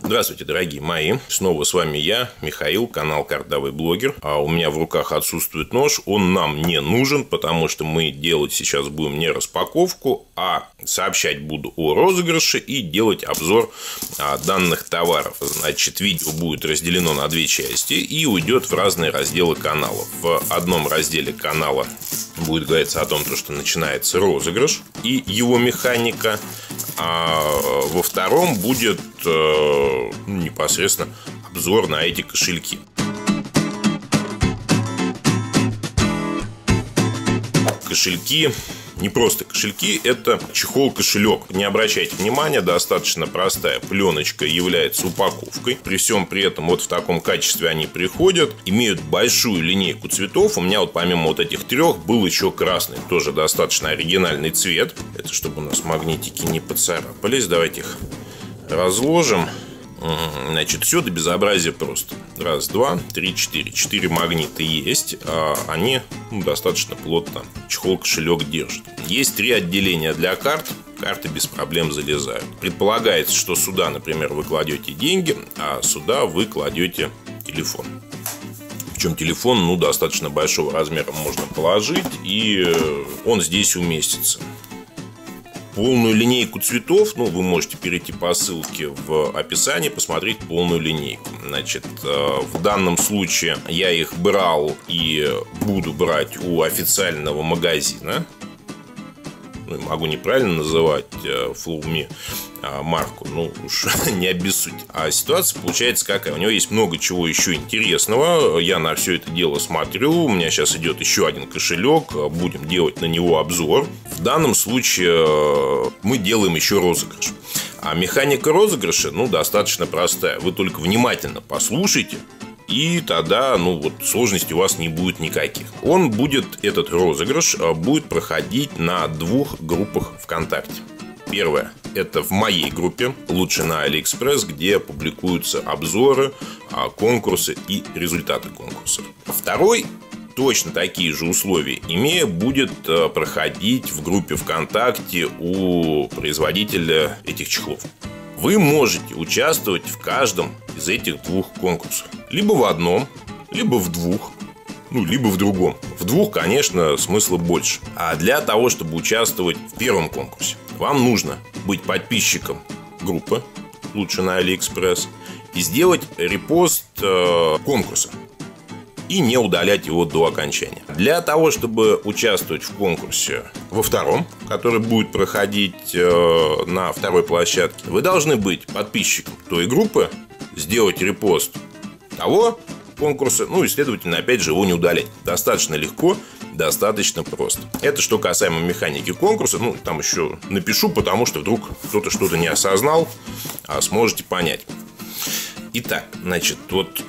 Здравствуйте, дорогие мои. Снова с вами я, Михаил, канал Картавый блогер. А у меня в руках отсутствует нож. Он нам не нужен, потому что мы делать сейчас будем не распаковку, а сообщать буду о розыгрыше и делать обзор данных товаров. Значит, видео будет разделено на две части и уйдет в разные разделы канала. В одном разделе канала будет говориться о том, что начинается розыгрыш и его механика а во втором будет э, непосредственно обзор на эти кошельки. Кошельки не просто кошельки, это чехол-кошелек. Не обращайте внимания, достаточно простая пленочка является упаковкой. При всем при этом вот в таком качестве они приходят, имеют большую линейку цветов. У меня вот помимо вот этих трех был еще красный, тоже достаточно оригинальный цвет. Это чтобы у нас магнитики не поцарапались. Давайте их разложим. Значит, все до безобразия просто. Раз, два, три, четыре. Четыре магнита есть, а они ну, достаточно плотно чехол кошелек держит. Есть три отделения для карт. Карты без проблем залезают. Предполагается, что сюда, например, вы кладете деньги, а сюда вы кладете телефон. Причем телефон, ну, достаточно большого размера можно положить, и он здесь уместится полную линейку цветов, ну, вы можете перейти по ссылке в описании, посмотреть полную линейку. Значит, э, в данном случае я их брал и буду брать у официального магазина. Могу неправильно называть э, Flow.me а, марку, ну уж не обессудь. А ситуация получается какая? У него есть много чего еще интересного. Я на все это дело смотрю. У меня сейчас идет еще один кошелек. Будем делать на него обзор. В данном случае э, мы делаем еще розыгрыш. А механика розыгрыша, ну, достаточно простая. Вы только внимательно послушайте, и тогда, ну вот, сложностей у вас не будет никаких. Он будет, этот розыгрыш, э, будет проходить на двух группах ВКонтакте. Первое – это в моей группе, Лучшее на Алиэкспресс, где публикуются обзоры, а, конкурсы и результаты конкурсов. Второй точно такие же условия имея, будет э, проходить в группе ВКонтакте у производителя этих чехлов. Вы можете участвовать в каждом из этих двух конкурсов. Либо в одном, либо в двух, ну, либо в другом. В двух, конечно, смысла больше. А для того, чтобы участвовать в первом конкурсе, вам нужно быть подписчиком группы, Лучшее на Алиэкспресс, и сделать репост э, конкурса и не удалять его до окончания. Для того, чтобы участвовать в конкурсе во втором, который будет проходить э, на второй площадке, вы должны быть подписчиком той группы, сделать репост того конкурса, ну и, следовательно, опять же, его не удалять. Достаточно легко, достаточно просто. Это что касаемо механики конкурса. Ну, там еще напишу, потому что вдруг кто-то что-то не осознал, а сможете понять. Итак, значит, вот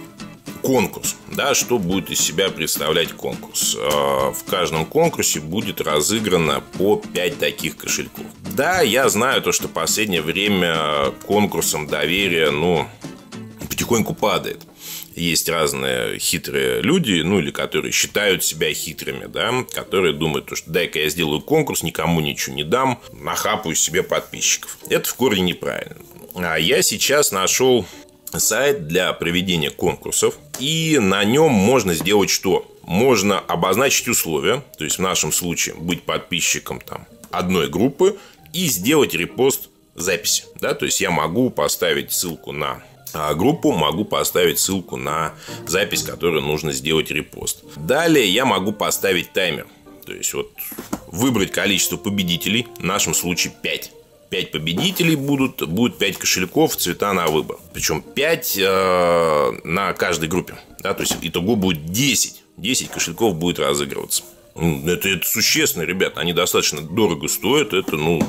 конкурс. Да, что будет из себя представлять конкурс? А, в каждом конкурсе будет разыграно по 5 таких кошельков. Да, я знаю то, что последнее время конкурсом доверия, ну, потихоньку падает есть разные хитрые люди, ну или которые считают себя хитрыми, да, которые думают, что дай-ка я сделаю конкурс, никому ничего не дам, нахапаю себе подписчиков. Это в корне неправильно. А я сейчас нашел сайт для проведения конкурсов, и на нем можно сделать что? Можно обозначить условия, то есть в нашем случае быть подписчиком там одной группы и сделать репост записи. Да? То есть я могу поставить ссылку на группу могу поставить ссылку на запись, которую нужно сделать репост. Далее я могу поставить таймер. То есть вот выбрать количество победителей, в нашем случае 5. 5 победителей будут, будет 5 кошельков, цвета на выбор. Причем 5 э, на каждой группе. Да, то есть итого будет 10. 10 кошельков будет разыгрываться. Это, это существенно, ребят. Они достаточно дорого стоят. Это, ну,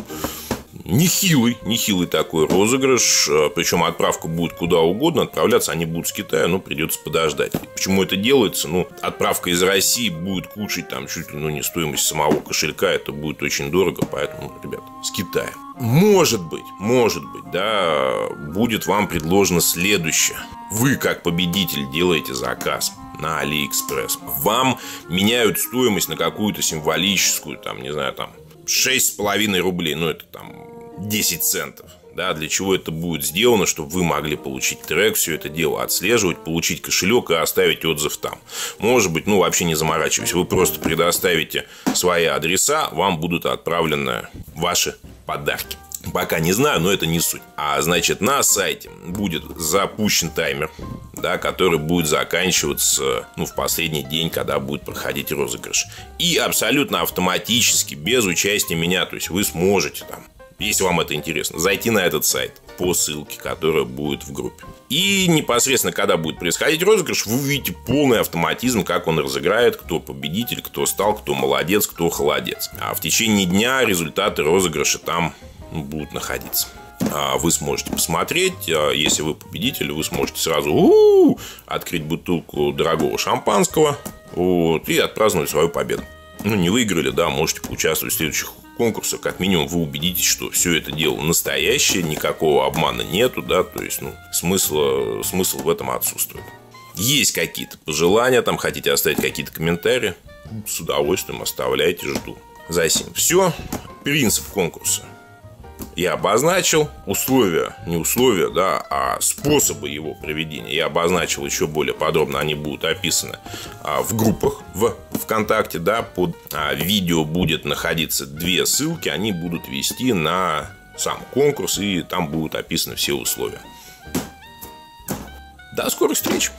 Нехилый, нехилый такой розыгрыш, а, причем отправка будет куда угодно, отправляться они будут с Китая, но придется подождать. Почему это делается? Ну, отправка из России будет кушать там чуть ли ну, не стоимость самого кошелька, это будет очень дорого, поэтому, ребят, с Китая. Может быть, может быть, да, будет вам предложено следующее. Вы, как победитель, делаете заказ на Алиэкспресс. Вам меняют стоимость на какую-то символическую, там, не знаю, там, 6,5 рублей. Ну, это там 10 центов. да, для чего это будет сделано, чтобы вы могли получить трек, все это дело отслеживать, получить кошелек и оставить отзыв там. Может быть, ну, вообще не заморачиваясь, вы просто предоставите свои адреса, вам будут отправлены ваши подарки. Пока не знаю, но это не суть. А значит, на сайте будет запущен таймер, да, который будет заканчиваться ну, в последний день, когда будет проходить розыгрыш. И абсолютно автоматически, без участия меня, то есть вы сможете там если вам это интересно, зайти на этот сайт по ссылке, которая будет в группе. И непосредственно, когда будет происходить розыгрыш, вы увидите полный автоматизм, как он разыграет, кто победитель, кто стал, кто молодец, кто холодец. А в течение дня результаты розыгрыша там будут находиться. А вы сможете посмотреть, а если вы победитель, вы сможете сразу у-у-у, открыть бутылку дорогого шампанского вот, и отпраздновать свою победу. Ну, не выиграли, да, можете поучаствовать в следующих конкурса, как минимум вы убедитесь, что все это дело настоящее, никакого обмана нету, да, то есть, ну, смысла, смысл в этом отсутствует. Есть какие-то пожелания, там хотите оставить какие-то комментарии, с удовольствием оставляйте, жду. За сим все. Принцип конкурса я обозначил условия, не условия, да, а способы его проведения. Я обозначил еще более подробно, они будут описаны а, в группах в ВКонтакте, да, под а, видео будет находиться две ссылки, они будут вести на сам конкурс, и там будут описаны все условия. До скорых встреч!